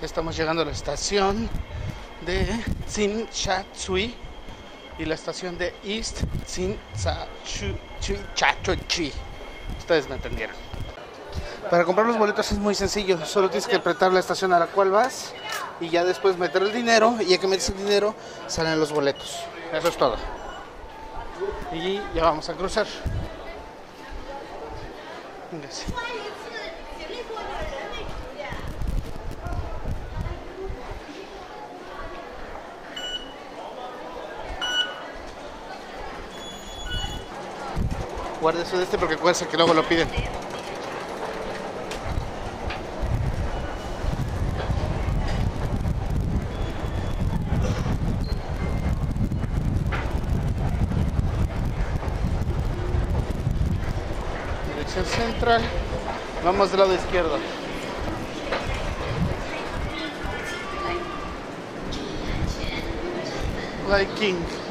Estamos llegando a la estación de Tsinchatsui y la estación de East Tsinchatsui. Ustedes me entendieron. Para comprar los boletos es muy sencillo, solo tienes que apretar la estación a la cual vas y ya después meter el dinero y ya que metes el dinero salen los boletos. Eso es todo. Y ya vamos a cruzar. Véngase. Guarde eso de este porque acuérdense que luego lo piden. Dirección central. Vamos del lado izquierdo. Like.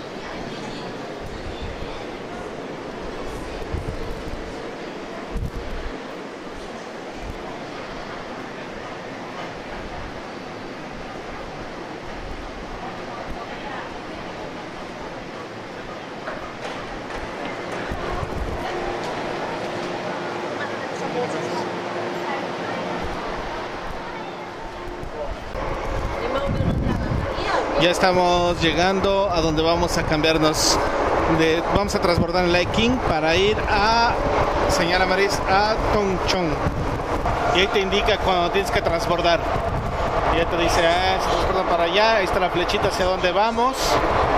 Ya estamos llegando a donde vamos a cambiarnos. De, vamos a transbordar en Lake King para ir a, señala Maris, a Tongchong. Y ahí te indica cuando tienes que transbordar. Y ahí te dice, ah, se transborda para allá, ahí está la flechita hacia dónde vamos.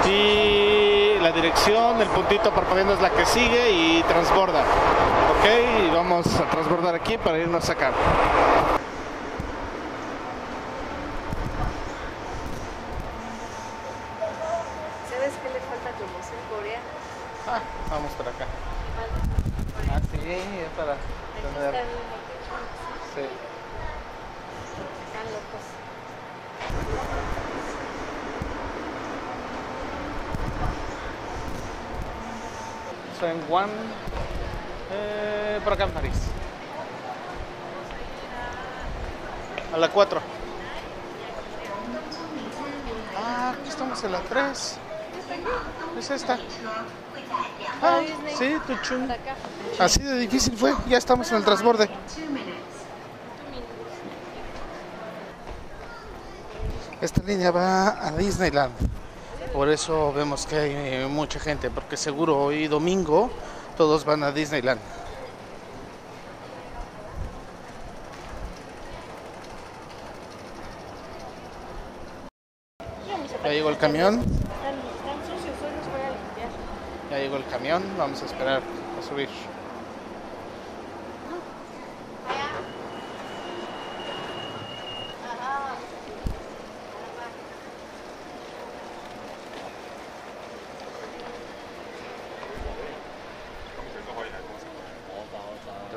Y la dirección, el puntito parpadeando es la que sigue y transborda. Ok, y vamos a transbordar aquí para irnos acá. Ah, vamos por acá. Ah, sí, es para tener. Sí. están locos. Son Juan. Eh, por acá en París. A la 4. Ah, aquí estamos en la 3. Es esta. Ah, sí, Tuchun. Así de difícil fue. Ya estamos en el transborde. Esta línea va a Disneyland. Por eso vemos que hay eh, mucha gente, porque seguro hoy domingo todos van a Disneyland. Ya llegó el camión, Están, están sucios, hoy los voy a limpiar. Ya llegó el camión, vamos a esperar a subir.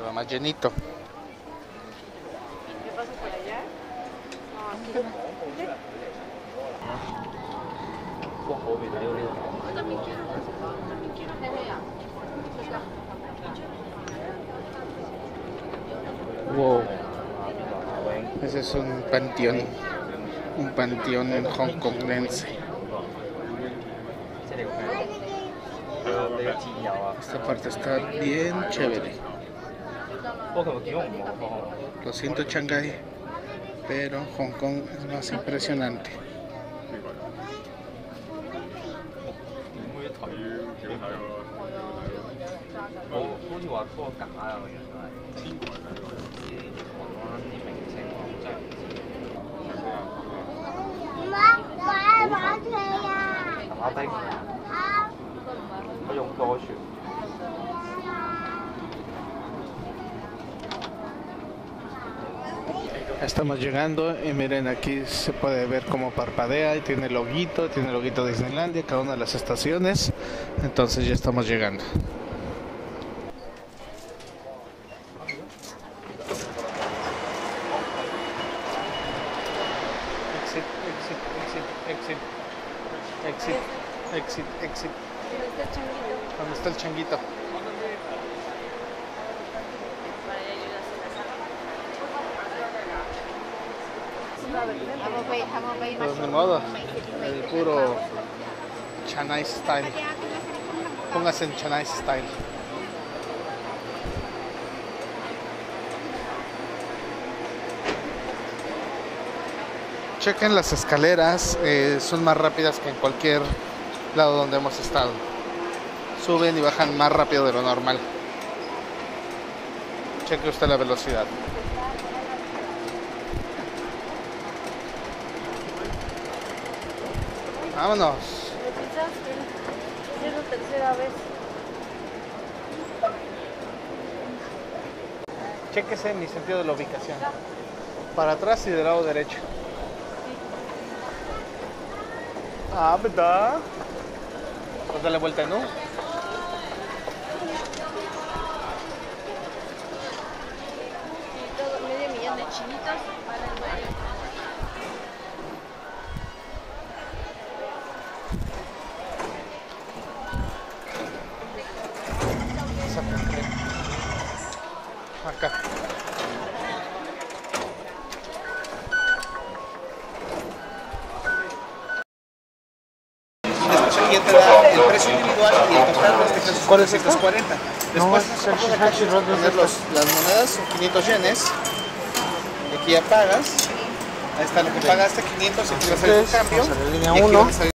Va más llenito. ¿Me paso por allá? No, aquí. Wow. Ese es un panteón. Un panteón en Hong Kongense. Esta parte está bien chévere. Lo siento Shanghai, pero Hong Kong es más impresionante. 係啊，點睇咯？係，好似話嗰個假啊，個樣都係。天台睇過，啲台灣啲明星好真。媽媽，我愛馬車啊！媽媽，低。Estamos llegando y miren aquí se puede ver cómo parpadea y tiene el loguito, tiene el loguito de Disneylandia, cada una de las estaciones. Entonces ya estamos llegando. Exit, exit, exit, exit, exit, exit, exit. ¿Dónde está el changuito? ¿Dónde está el changuito? Para allá ayudas a la sala. Pues ni modo, el puro Chanai style. Póngase en Chanai style. Chequen las escaleras, eh, son más rápidas que en cualquier lado donde hemos estado. Suben y bajan más rápido de lo normal. Cheque usted la velocidad. Vámonos. Es la tercera vez. Chéquese mi sentido de la ubicación. Para atrás y del lado derecho. Ah, ¿verdad? Pues dale vuelta, ¿no? Todo, medio millón de chinitos para el baile. Acá. Y el precio individual y el total de este ¿Cuál es estos Después no, las monedas son 500 yenes. Aquí ya pagas. Ahí está lo que pagaste, 500, aquí va a salir el cambio.